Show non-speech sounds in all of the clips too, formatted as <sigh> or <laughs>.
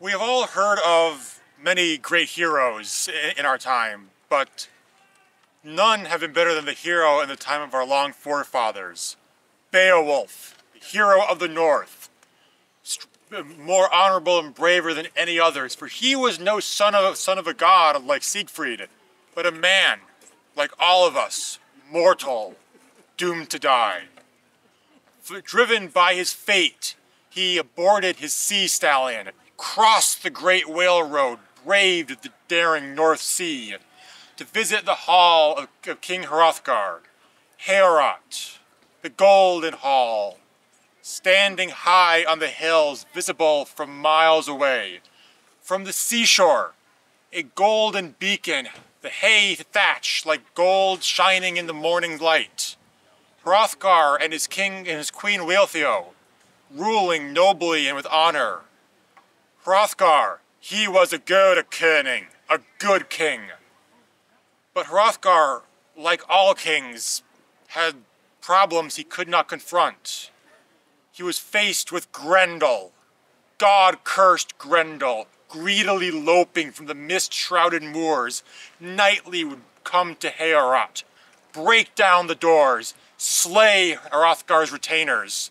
We have all heard of many great heroes in our time, but none have been better than the hero in the time of our long forefathers. Beowulf, the hero of the North, more honorable and braver than any others, for he was no son of, a son of a god like Siegfried, but a man, like all of us, mortal, doomed to die. Driven by his fate, he aborted his sea stallion, crossed the great whale road, braved the daring North Sea, to visit the hall of, of King Hrothgar, Heorot, the Golden Hall, standing high on the hills visible from miles away. From the seashore, a golden beacon, the hay thatch like gold shining in the morning light. Hrothgar and his king and his queen Wealhtheow, ruling nobly and with honor. Hrothgar, he was a good king, a good king. But Hrothgar, like all kings, had problems he could not confront. He was faced with Grendel, God-cursed Grendel, greedily loping from the mist-shrouded moors, nightly would come to Heorot, break down the doors, slay Hrothgar's retainers.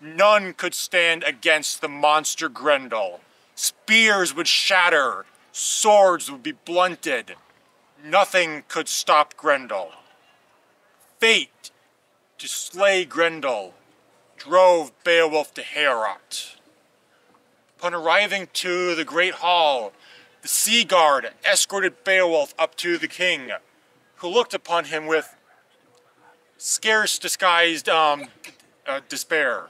None could stand against the monster Grendel. Spears would shatter, swords would be blunted. Nothing could stop Grendel. Fate, to slay Grendel, drove Beowulf to Heorot. Upon arriving to the great hall, the sea guard escorted Beowulf up to the king, who looked upon him with scarce disguised um, uh, despair.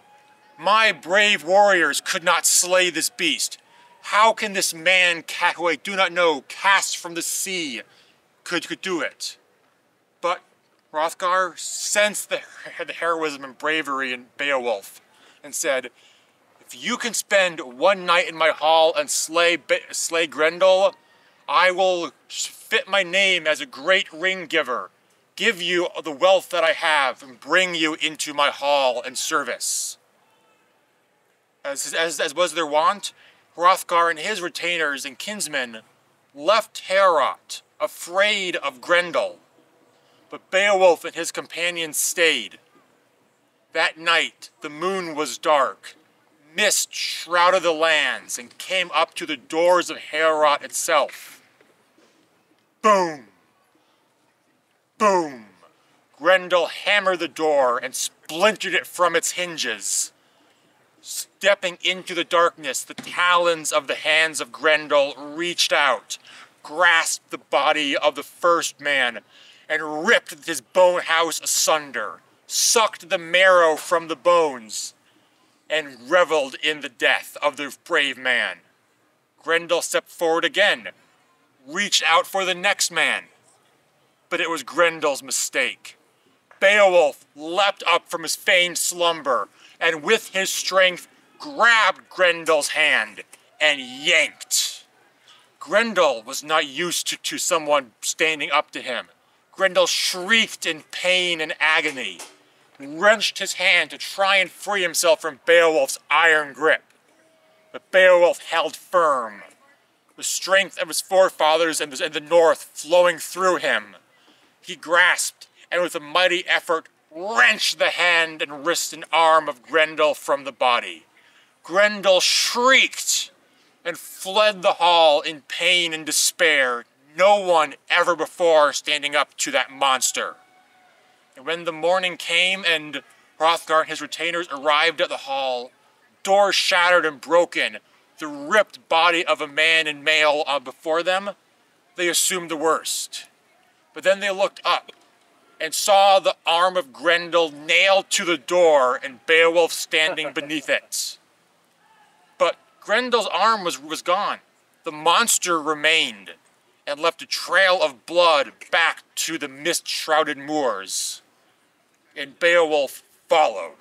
My brave warriors could not slay this beast. How can this man, who I do not know, cast from the sea, could, could do it? But Hrothgar sensed the, <laughs> the heroism and bravery in Beowulf and said, if you can spend one night in my hall and slay, slay Grendel, I will fit my name as a great ring giver, give you the wealth that I have, and bring you into my hall and service. As, as, as was their wont, Hrothgar and his retainers and kinsmen left Heorot, afraid of Grendel. But Beowulf and his companions stayed. That night, the moon was dark, mist shrouded the lands and came up to the doors of Heorot itself. Boom! Boom! Grendel hammered the door and splintered it from its hinges. Stepping into the darkness, the talons of the hands of Grendel reached out, grasped the body of the first man, and ripped his bone house asunder, sucked the marrow from the bones, and reveled in the death of the brave man. Grendel stepped forward again, reached out for the next man. But it was Grendel's mistake. Beowulf leapt up from his feigned slumber, and with his strength grabbed Grendel's hand and yanked. Grendel was not used to, to someone standing up to him. Grendel shrieked in pain and agony wrenched his hand to try and free himself from Beowulf's iron grip. But Beowulf held firm, the strength of his forefathers in the, north flowing through him. He grasped, and with a mighty effort, wrenched the hand and wrist and arm of Grendel from the body. Grendel shrieked and fled the hall in pain and despair, no one ever before standing up to that monster. And when the morning came and Hrothgar and his retainers arrived at the hall, doors shattered and broken, the ripped body of a man in mail uh, before them, they assumed the worst. But then they looked up and saw the arm of Grendel nailed to the door and Beowulf standing beneath it. But Grendel's arm was, was gone. The monster remained and left a trail of blood back to the mist-shrouded moors and Beowulf followed.